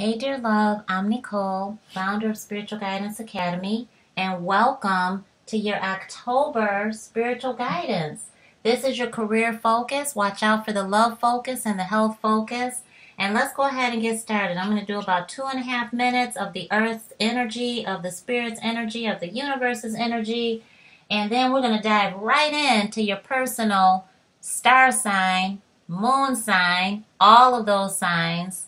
Hey, dear love, I'm Necole, founder of Spiritual Guidance Academy, and welcome to your October spiritual guidance. This is your career focus. Watch out for the love focus and the health focus. And let's go ahead and get started. I'm going to do about two and a half minutes of the earth's energy, of the spirit's energy, of the universe's energy. And then we're going to dive right into your personal star sign, moon sign, all of those signs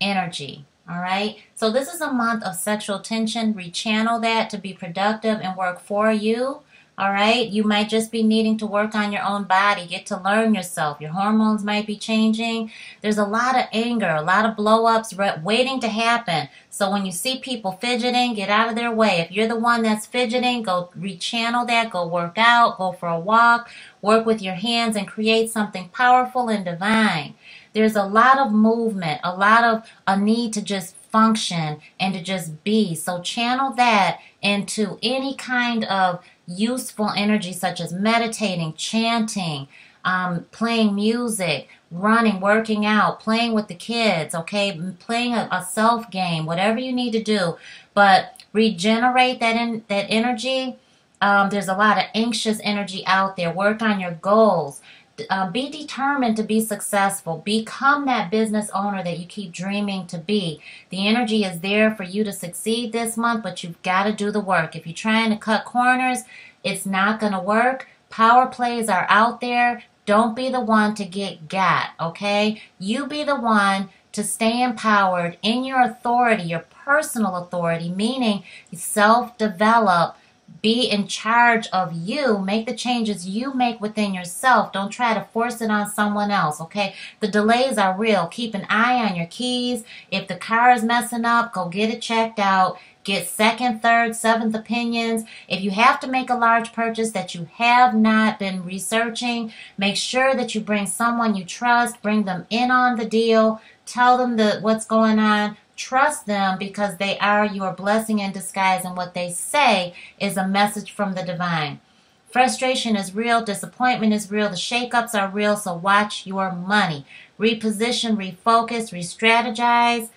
energy. All right. So this is a month of sexual tension. Rechannel that to be productive and work for you. All right. You might just be needing to work on your own body, get to learn yourself. Your hormones might be changing. There's a lot of anger, a lot of blow ups waiting to happen. So when you see people fidgeting, get out of their way. If you're the one that's fidgeting, go rechannel that, go work out, go for a walk, work with your hands and create something powerful and divine. There's a lot of movement, a lot of a need to just function and to just be. So channel that into any kind of useful energy such as meditating, chanting, um, playing music, running, working out, playing with the kids, okay, playing a, a self game, whatever you need to do. But regenerate that in that energy. Um, there's a lot of anxious energy out there. Work on your goals uh, be determined to be successful. Become that business owner that you keep dreaming to be. The energy is there for you to succeed this month, but you've got to do the work. If you're trying to cut corners, it's not going to work. Power plays are out there. Don't be the one to get got, okay? You be the one to stay empowered in your authority, your personal authority, meaning self develop be in charge of you. Make the changes you make within yourself. Don't try to force it on someone else, okay? The delays are real. Keep an eye on your keys. If the car is messing up, go get it checked out. Get second, third, seventh opinions. If you have to make a large purchase that you have not been researching, make sure that you bring someone you trust, bring them in on the deal, tell them the, what's going on, Trust them because they are your blessing in disguise, and what they say is a message from the divine. Frustration is real, disappointment is real, the shakeups are real, so watch your money. Reposition, refocus, re strategize.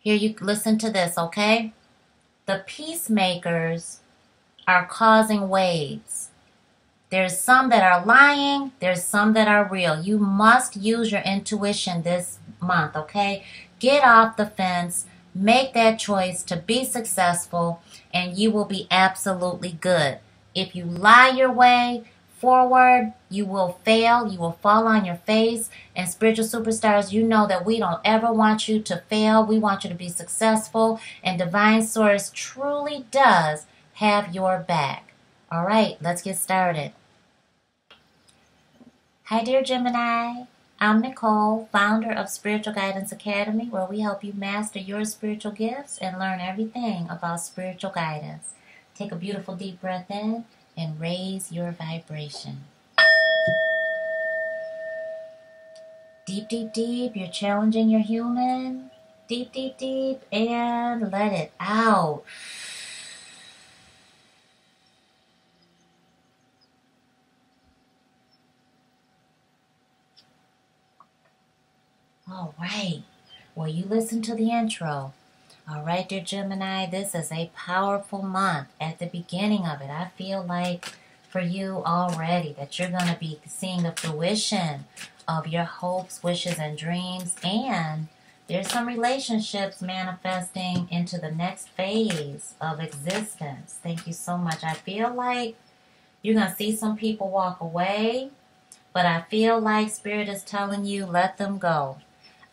Here, you listen to this, okay? The peacemakers are causing waves. There's some that are lying, there's some that are real. You must use your intuition this month, okay? Get off the fence, make that choice to be successful, and you will be absolutely good. If you lie your way forward, you will fail, you will fall on your face. And spiritual superstars, you know that we don't ever want you to fail. We want you to be successful, and Divine Source truly does have your back. All right, let's get started. Hi, dear Gemini. I'm Necole, founder of Spiritual Guidance Academy, where we help you master your spiritual gifts and learn everything about spiritual guidance. Take a beautiful deep breath in and raise your vibration. Deep, deep, deep. You're challenging your human. Deep, deep, deep. And let it out. All right. Well, you listen to the intro. All right, dear Gemini, this is a powerful month. At the beginning of it, I feel like for you already that you're going to be seeing the fruition of your hopes, wishes, and dreams. And there's some relationships manifesting into the next phase of existence. Thank you so much. I feel like you're going to see some people walk away, but I feel like Spirit is telling you, let them go.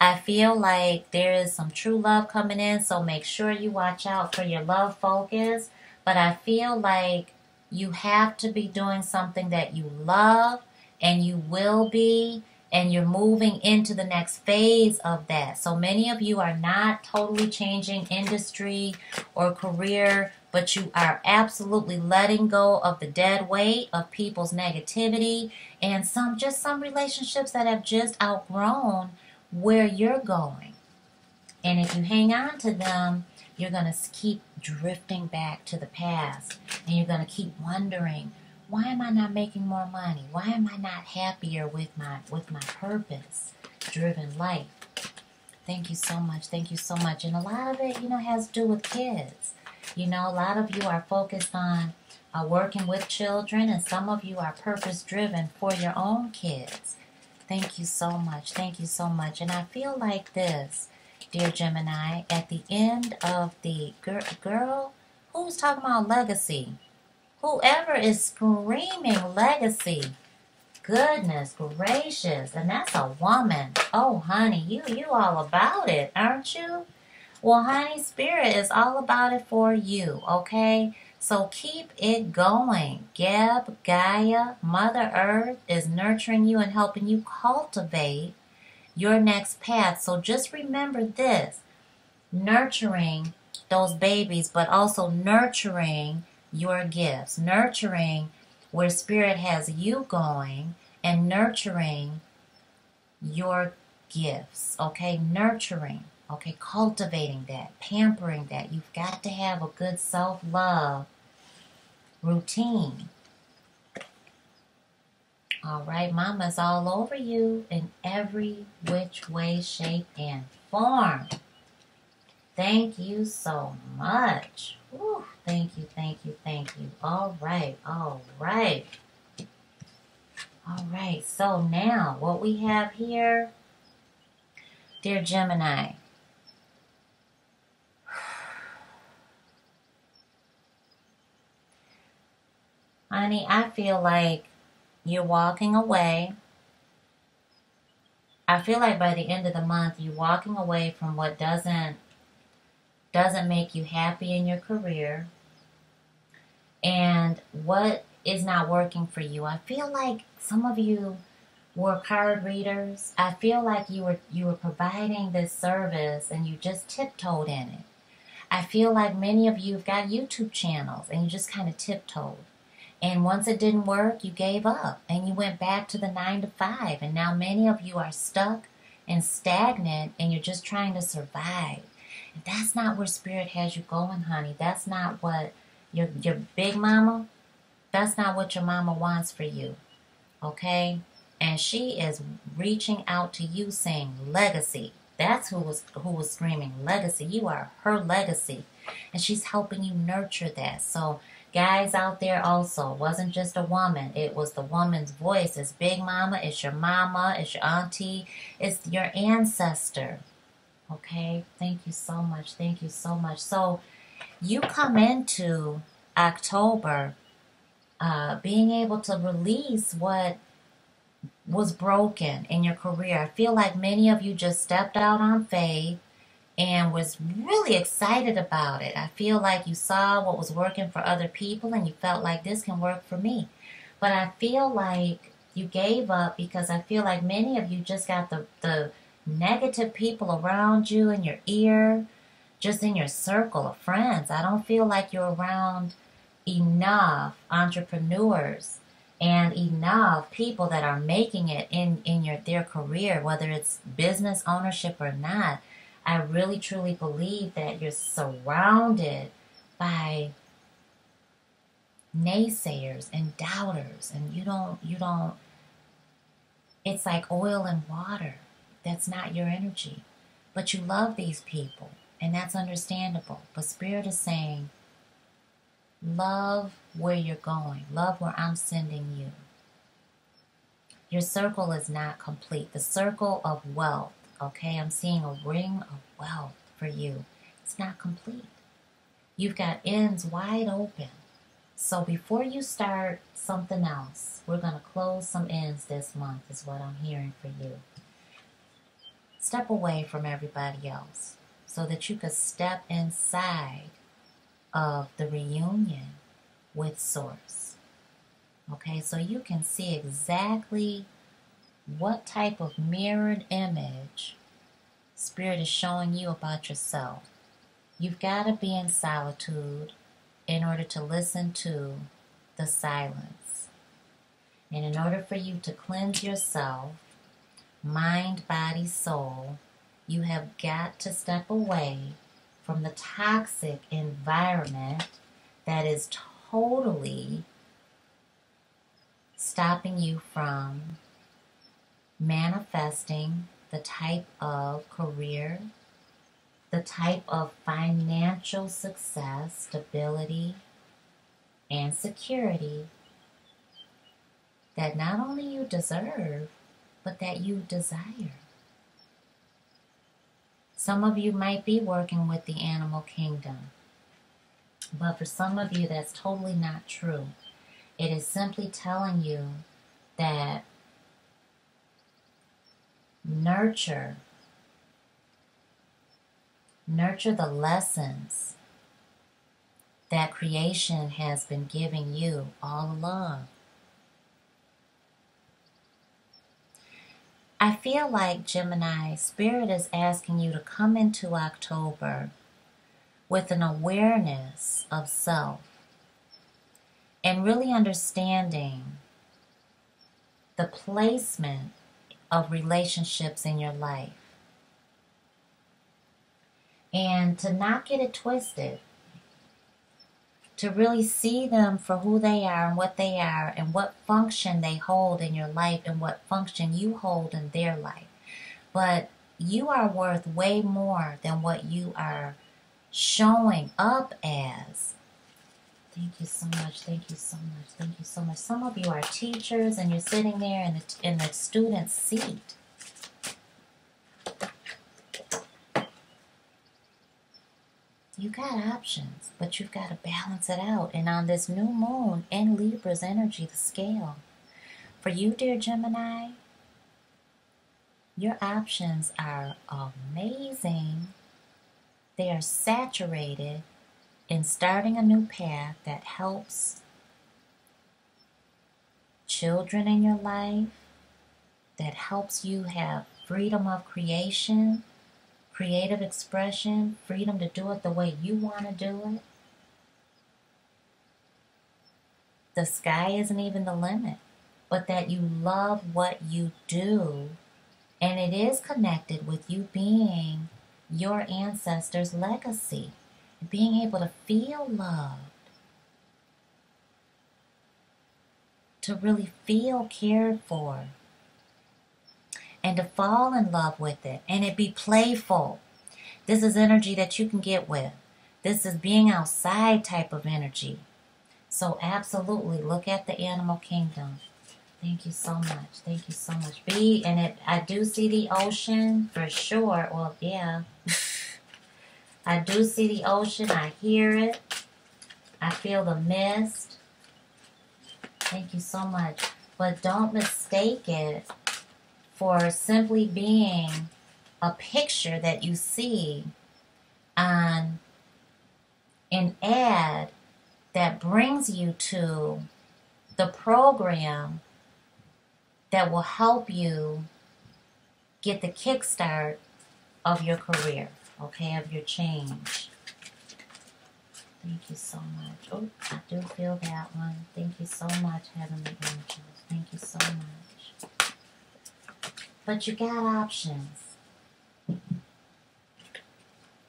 I feel like there is some true love coming in, so make sure you watch out for your love focus. But I feel like you have to be doing something that you love and you will be and you're moving into the next phase of that. So many of you are not totally changing industry or career, but you are absolutely letting go of the dead weight of people's negativity and some just some relationships that have just outgrown where you're going. And if you hang on to them, you're going to keep drifting back to the past. And you're going to keep wondering, why am I not making more money? Why am I not happier with my with my purpose driven life? Thank you so much. Thank you so much. And a lot of it, you know, has to do with kids. You know, a lot of you are focused on uh, working with children, and some of you are purpose driven for your own kids. Thank you so much. Thank you so much. And I feel like this, dear Gemini, at the end of the girl, girl who's talking about legacy? Whoever is screaming legacy, goodness gracious, and that's a woman. Oh, honey, you you all about it, aren't you? Well, honey, spirit is all about it for you, okay? So keep it going. Geb, Gaia, Mother Earth is nurturing you and helping you cultivate your next path. So just remember this nurturing those babies, but also nurturing your gifts, nurturing where Spirit has you going, and nurturing your gifts. Okay, nurturing. Okay, cultivating that, pampering that. You've got to have a good self love routine. All right, mama's all over you in every which way, shape, and form. Thank you so much. Thank you, thank you, thank you. All right, all right. All right, so now what we have here, dear Gemini, Honey, I feel like you're walking away. I feel like by the end of the month you're walking away from what doesn't doesn't make you happy in your career and what is not working for you. I feel like some of you were card readers. I feel like you were you were providing this service and you just tiptoed in it. I feel like many of you have got YouTube channels and you just kind of tiptoed. And once it didn't work, you gave up and you went back to the nine to five. And now many of you are stuck and stagnant and you're just trying to survive. That's not where spirit has you going, honey. That's not what your your big mama, that's not what your mama wants for you. Okay? And she is reaching out to you saying legacy. That's who was who was screaming legacy. You are her legacy. And she's helping you nurture that. So guys out there also wasn't just a woman it was the woman's voice. It's big mama it's your mama it's your auntie it's your ancestor. Okay? Thank you so much thank you so much. So you come into october uh, being able to release what was broken in your career. I feel like many of you just stepped out on faith and was really excited about it. I feel like you saw what was working for other people and you felt like this can work for me. But I feel like you gave up because I feel like many of you just got the, the negative people around you in your ear, just in your circle of friends. I don't feel like you're around enough entrepreneurs and enough people that are making it in, in your their career, whether it's business ownership or not I really truly believe that you're surrounded by naysayers and doubters and you don't you don't it's like oil and water. That's not your energy. But you love these people and that's understandable. But spirit is saying love where you're going. Love where i'm sending you. Your circle is not complete. The circle of wealth Okay, I'm seeing a ring of wealth for you. It's not complete. You've got ends wide open. So before you start something else, we're going to close some ends this month, is what I'm hearing for you. Step away from everybody else so that you could step inside of the reunion with Source. Okay, so you can see exactly what type of mirrored image Spirit is showing you about yourself. You've got to be in solitude in order to listen to the silence. And in order for you to cleanse yourself, mind, body, soul, you have got to step away from the toxic environment that is totally stopping you from manifesting the type of career, the type of financial success, stability, and security that not only you deserve, but that you desire. Some of you might be working with the animal kingdom, but for some of you, that's totally not true. It is simply telling you that nurture, nurture the lessons that creation has been giving you all along. I feel like Gemini, Spirit is asking you to come into October with an awareness of self and really understanding the placement of relationships in your life. And to not get it twisted, to really see them for who they are and what they are and what function they hold in your life and what function you hold in their life. But you are worth way more than what you are showing up as. Thank you so much. Thank you so much. Thank you so much. Some of you are teachers and you're sitting there in the, in the student's seat. you got options, but you've got to balance it out. And on this new moon in Libra's energy, the scale, for you, dear Gemini, your options are amazing. They are saturated in starting a new path that helps children in your life, that helps you have freedom of creation, creative expression, freedom to do it the way you want to do it. The sky isn't even the limit, but that you love what you do. And it is connected with you being your ancestors' legacy, being able to feel loved, to really feel cared for and to fall in love with it and it be playful. This is energy that you can get with. This is being outside type of energy. So absolutely look at the animal kingdom. Thank you so much. Thank you so much. Be and it I do see the ocean for sure. Well, yeah. I do see the ocean. I hear it. I feel the mist. Thank you so much. But don't mistake it for simply being a picture that you see on an ad that brings you to the program that will help you get the kickstart of your career, okay, of your change. Thank you so much. Oh, I do feel that one. Thank you so much, Heavenly Angels. Thank you so much. But you got options.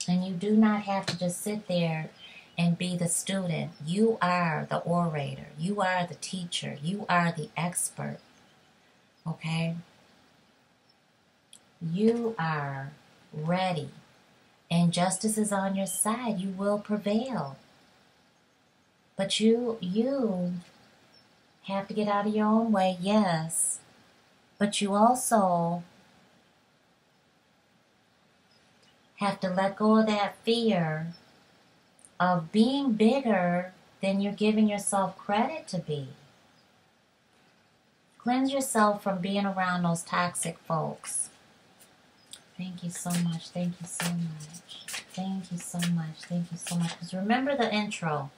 And you do not have to just sit there and be the student. You are the orator. You are the teacher. You are the expert. Okay? You are ready. And justice is on your side. You will prevail. But you you have to get out of your own way, yes. But you also have to let go of that fear of being bigger than you're giving yourself credit to be. Cleanse yourself from being around those toxic folks. Thank you so much. Thank you so much. Thank you so much. Thank you so much. Because remember the intro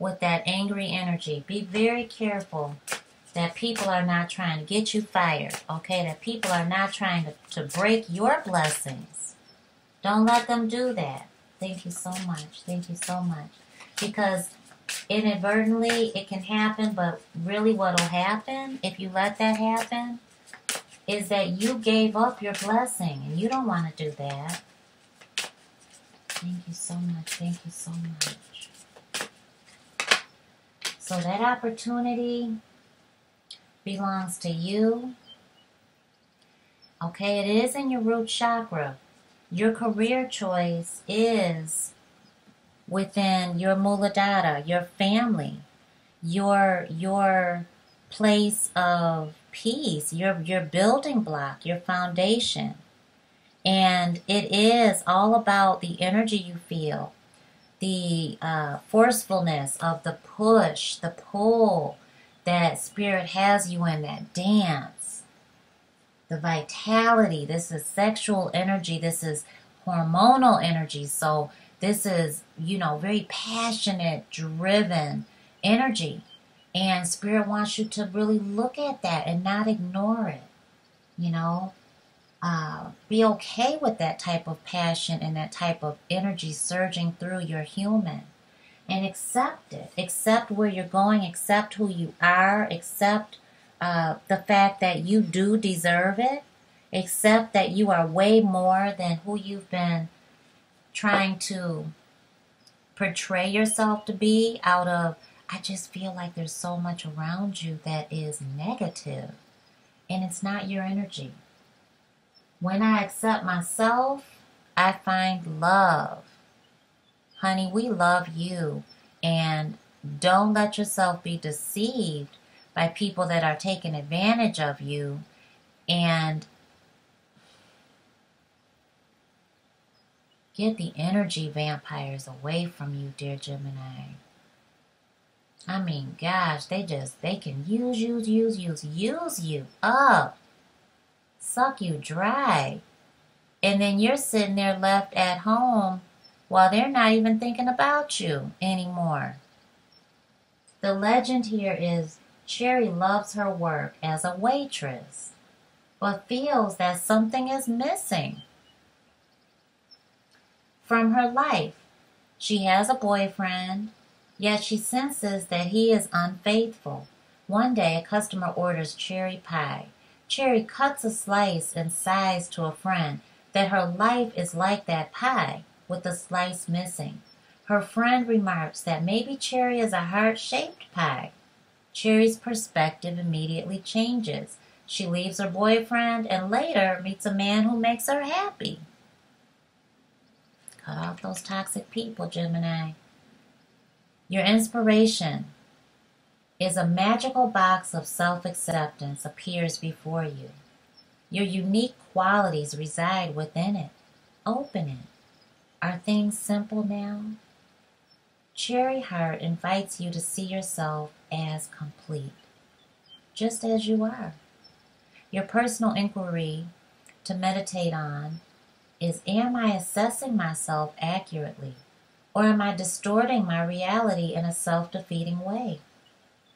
with that angry energy. Be very careful that people are not trying to get you fired, okay? That people are not trying to, to break your blessings. Don't let them do that. Thank you so much. Thank you so much. Because inadvertently it can happen, but really what will happen if you let that happen is that you gave up your blessing and you don't want to do that. Thank you so much. Thank you so much. So that opportunity belongs to you. Okay, it is in your root chakra. Your career choice is within your muladhara, your family, your your place of peace, your your building block, your foundation. And it is all about the energy you feel, the uh, forcefulness of the push, the pull that spirit has you in, that dance, the vitality. This is sexual energy, this is hormonal energy. So, this is, you know, very passionate, driven energy. And Spirit wants you to really look at that and not ignore it. You know, uh, be okay with that type of passion and that type of energy surging through your human. And accept it. Accept where you're going. Accept who you are. Accept uh, the fact that you do deserve it. Accept that you are way more than who you've been trying to portray yourself to be out of I just feel like there's so much around you that is negative and it's not your energy. When I accept myself, I find love. Honey, we love you and don't let yourself be deceived by people that are taking advantage of you and get the energy vampires away from you, dear Gemini. I mean, gosh, they just, they can use, use, use, use, use you up, suck you dry. And then you're sitting there left at home while they're not even thinking about you anymore. The legend here is Cherry loves her work as a waitress, but feels that something is missing from her life. She has a boyfriend, Yet she senses that he is unfaithful. One day a customer orders cherry pie. Cherry cuts a slice and sighs to a friend that her life is like that pie, with the slice missing. Her friend remarks that maybe Cherry is a heart shaped pie. Cherry's perspective immediately changes. She leaves her boyfriend and later meets a man who makes her happy. Cut off those toxic people, Gemini. Your inspiration is a magical box of self acceptance appears before you. Your unique qualities reside within it. Open it. Are things simple now? Cherry Heart invites you to see yourself as complete, just as you are. Your personal inquiry to meditate on is Am I assessing myself accurately? Or am I distorting my reality in a self defeating way?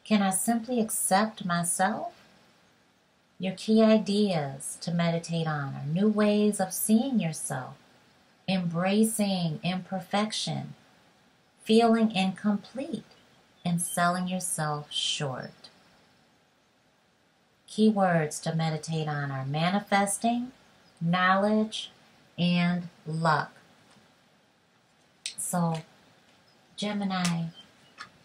Can I simply accept myself? Your key ideas to meditate on are new ways of seeing yourself, embracing imperfection, feeling incomplete, and selling yourself short. Key words to meditate on are manifesting, knowledge, and luck. So, Gemini,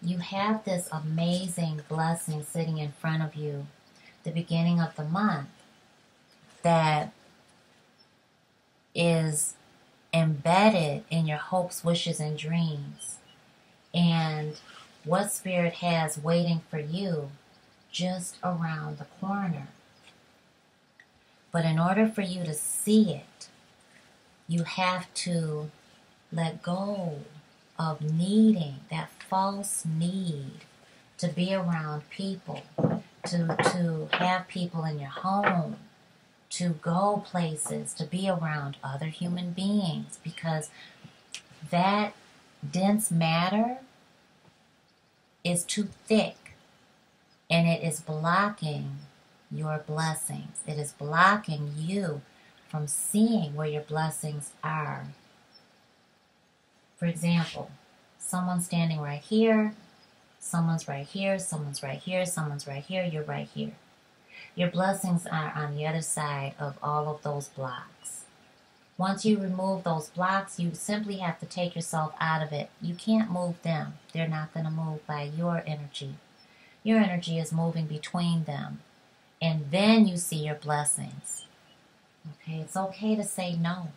you have this amazing blessing sitting in front of you, the beginning of the month, that is embedded in your hopes, wishes, and dreams. And what Spirit has waiting for you just around the corner. But in order for you to see it, you have to let go of needing that false need to be around people, to, to have people in your home, to go places, to be around other human beings, because that dense matter is too thick and it is blocking your blessings. It is blocking you from seeing where your blessings are for example, someone's standing right here, someone's right here, someone's right here, someone's right here, you're right here. Your blessings are on the other side of all of those blocks. Once you remove those blocks, you simply have to take yourself out of it. You can't move them. They're not going to move by your energy. Your energy is moving between them. And then you see your blessings. Okay, it's okay to say no.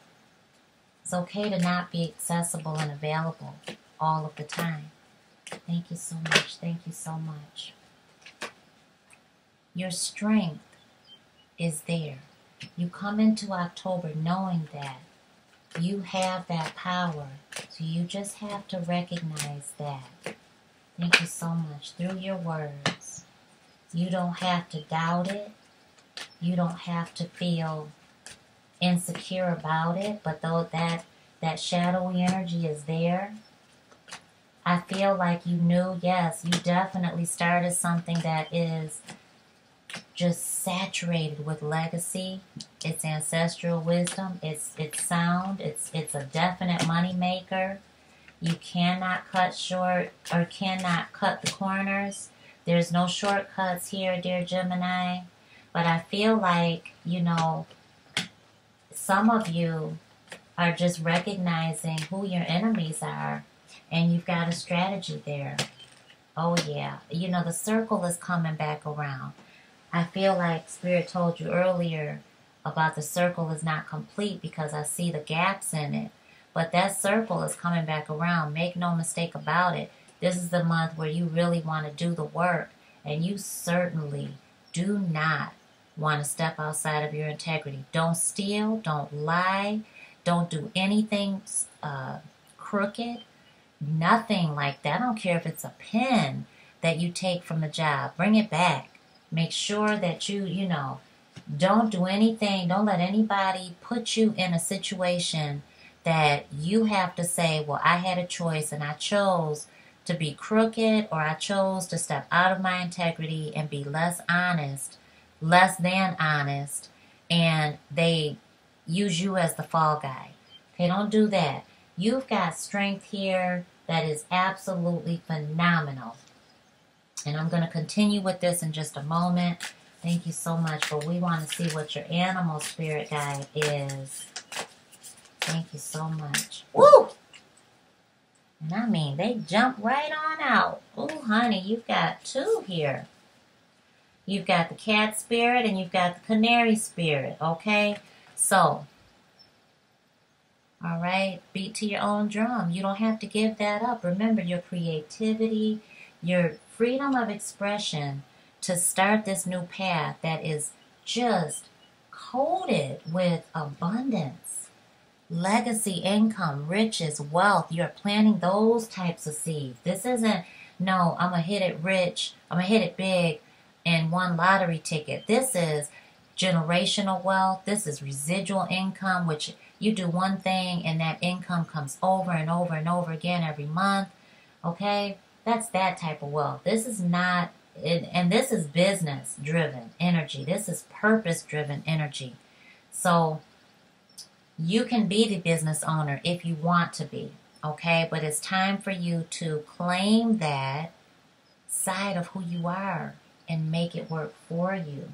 It's okay to not be accessible and available all of the time. Thank you so much. Thank you so much. Your strength is there. You come into October knowing that you have that power. So you just have to recognize that. Thank you so much. Through your words, you don't have to doubt it. You don't have to feel insecure about it, but though that that shadowy energy is there, I feel like you knew, yes, you definitely started something that is just saturated with legacy. It's ancestral wisdom. It's it's sound. It's it's a definite money maker. You cannot cut short or cannot cut the corners. There's no shortcuts here, dear Gemini. But I feel like, you know, some of you are just recognizing who your enemies are and you've got a strategy there. Oh, yeah. You know, the circle is coming back around. I feel like Spirit told you earlier about the circle is not complete because I see the gaps in it. But that circle is coming back around. Make no mistake about it. This is the month where you really want to do the work. And you certainly do not want to step outside of your integrity. Don't steal, don't lie, don't do anything uh, crooked, nothing like that. I don't care if it's a pen that you take from the job, bring it back. Make sure that you, you know, don't do anything, don't let anybody put you in a situation that you have to say, well, I had a choice and I chose to be crooked or I chose to step out of my integrity and be less honest less than honest, and they use you as the fall guy. Okay, don't do that. You've got strength here that is absolutely phenomenal. And I'm going to continue with this in just a moment. Thank you so much, but we want to see what your animal spirit guide is. Thank you so much. Woo! And I mean, they jump right on out. Oh, honey, you've got two here. You've got the cat spirit and you've got the canary spirit, okay? So, all right, beat to your own drum. You don't have to give that up. Remember your creativity, your freedom of expression to start this new path that is just coated with abundance, legacy, income, riches, wealth. You're planting those types of seeds. This isn't, no, I'm going to hit it rich, I'm going to hit it big, and one lottery ticket. This is generational wealth. This is residual income, which you do one thing and that income comes over and over and over again every month. Okay? That's that type of wealth. This is not, and this is business driven energy. This is purpose driven energy. So you can be the business owner if you want to be. Okay? But it's time for you to claim that side of who you are and make it work for you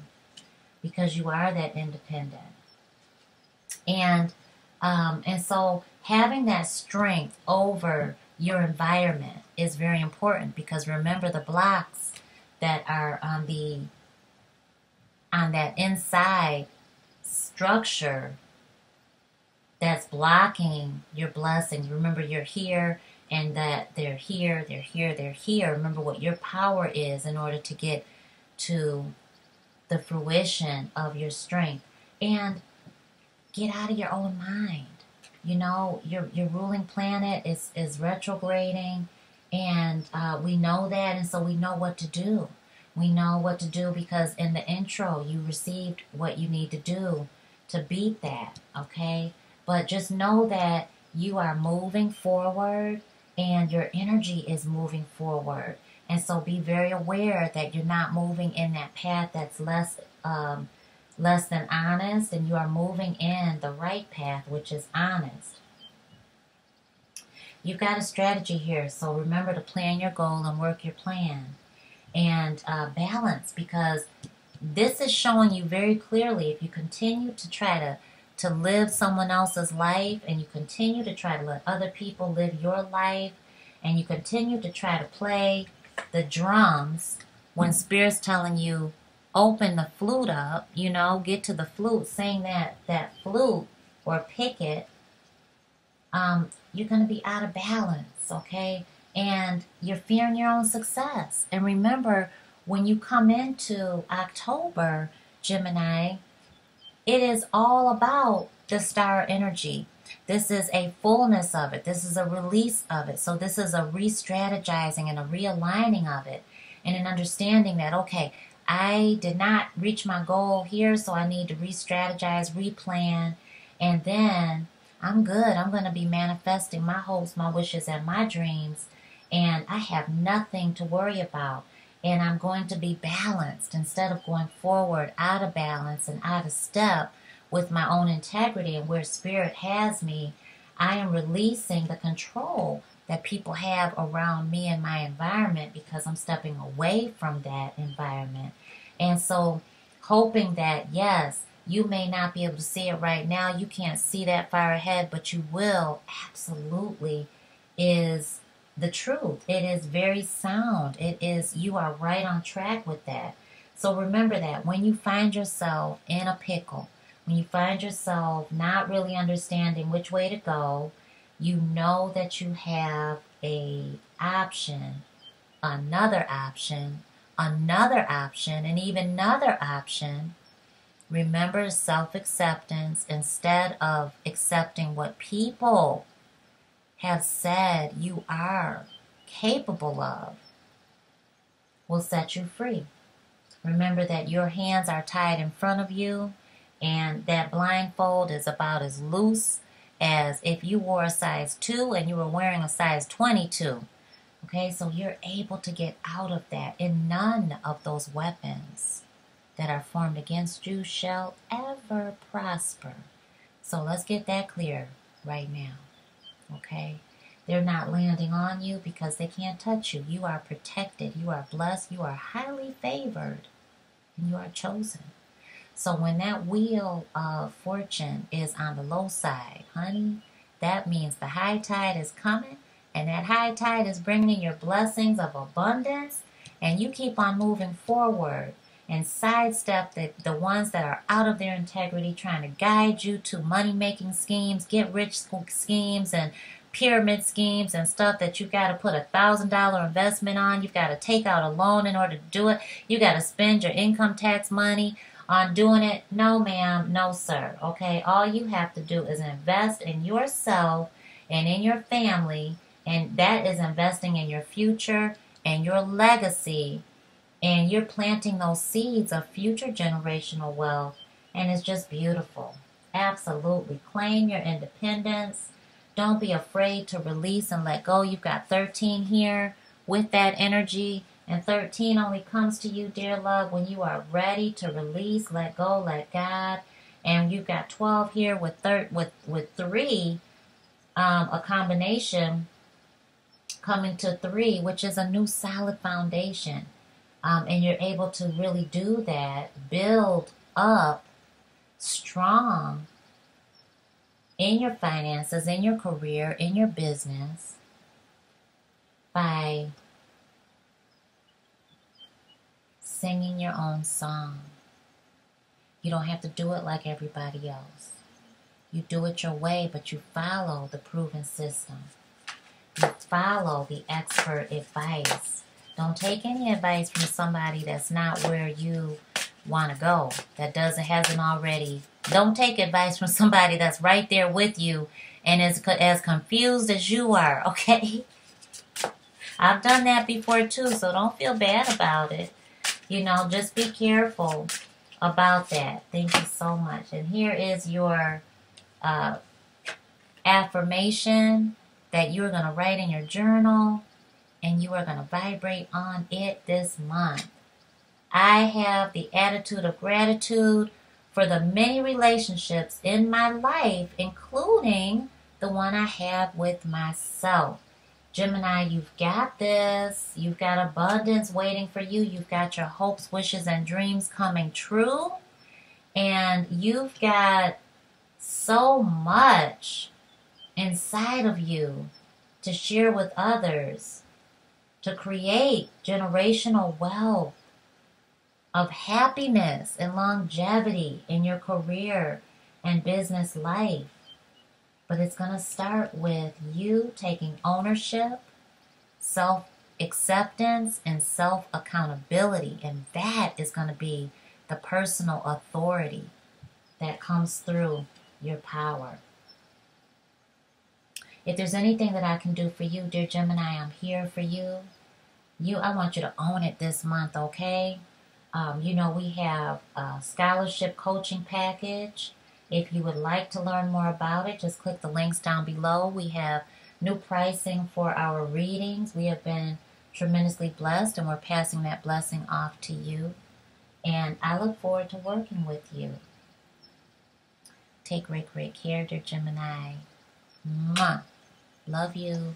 because you are that independent. And um, and so having that strength over your environment is very important because remember the blocks that are on the on that inside structure that's blocking your blessings. Remember you're here and that they're here, they're here, they're here. Remember what your power is in order to get to the fruition of your strength and get out of your own mind. You know, your your ruling planet is is retrograding, and uh, we know that, and so we know what to do. We know what to do because in the intro you received what you need to do to beat that. Okay, but just know that you are moving forward, and your energy is moving forward. And so be very aware that you're not moving in that path that's less um, less than honest, and you are moving in the right path, which is honest. You've got a strategy here, so remember to plan your goal and work your plan. And uh, balance, because this is showing you very clearly if you continue to try to to live someone else's life and you continue to try to let other people live your life and you continue to try to play the drums when spirit's telling you open the flute up, you know, get to the flute, sing that that flute or pick it, um, you're going to be out of balance, okay? And you're fearing your own success. And remember, when you come into October, Gemini, it is all about the star energy. This is a fullness of it. This is a release of it. So this is a re-strategizing and a realigning of it and an understanding that, okay, I did not reach my goal here, so I need to re-strategize, replan, and then I'm good. I'm going to be manifesting my hopes, my wishes, and my dreams, and I have nothing to worry about. And I'm going to be balanced instead of going forward out of balance and out of step with my own integrity and where spirit has me. I am releasing the control that people have around me and my environment because I'm stepping away from that environment. And so, hoping that, yes, you may not be able to see it right now, you can't see that far ahead, but you will absolutely is the truth. It is very sound. It is, you are right on track with that. So remember that when you find yourself in a pickle, when you find yourself not really understanding which way to go, you know that you have a option, another option, another option, and even another option. Remember self acceptance instead of accepting what people have said you are capable of will set you free. Remember that your hands are tied in front of you and that blindfold is about as loose as if you wore a size 2 and you were wearing a size 22. Okay, so you're able to get out of that, and none of those weapons that are formed against you shall ever prosper. So let's get that clear right now. Okay? They're not landing on you because they can't touch you. You are protected. You are blessed. You are highly favored. And you are chosen. So when that wheel of fortune is on the low side, honey, that means the high tide is coming and that high tide is bringing your blessings of abundance and you keep on moving forward and sidestep the, the ones that are out of their integrity trying to guide you to money making schemes, get rich schemes and pyramid schemes and stuff that you've got to put a thousand dollar investment on. You've got to take out a loan in order to do it. You got to spend your income tax money on doing it. No, ma'am. No, sir. Okay. All you have to do is invest in yourself and in your family. And that is investing in your future and your legacy. And you're planting those seeds of future generational wealth. And it's just beautiful. Absolutely. Claim your independence. Don't be afraid to release and let go. You've got 13 here with that energy and 13 only comes to you, dear love, when you are ready to release, let go, let God. And you've got 12 here with thir- with with 3 um, a combination coming to 3, which is a new solid foundation. Um, and you're able to really do that, build up strong in your finances, in your career, in your business by singing your own song. You don't have to do it like everybody else. You do it your way, but you follow the proven system. You follow the expert advice. Don't take any advice from somebody that's not where you want to go, that doesn't hasn't already. Don't take advice from somebody that's right there with you and is as confused as you are, okay? I've done that before too, so don't feel bad about it. You know, just be careful about that. Thank you so much. And here is your uh, affirmation that you're going to write in your journal and you are going to vibrate on it this month. I have the attitude of gratitude for the many relationships in my life, including the one I have with myself. Gemini, you've got this. You've got abundance waiting for you. You've got your hopes, wishes, and dreams coming true. And you've got so much inside of you to share with others, to create generational wealth. of happiness and longevity in your career and business life. But it's going to start with you taking ownership, self acceptance, and self accountability. And that is going to be the personal authority that comes through your power. If there's anything that I can do for you, dear Gemini, I'm here for you. You, I want you to own it this month, okay? Um, you know, we have a scholarship coaching package. If you would like to learn more about it, just click the links down below. We have new pricing for our readings. We have been tremendously blessed, and we're passing that blessing off to you. And I look forward to working with you. Take great, great care, dear Gemini. Mwah. Love you.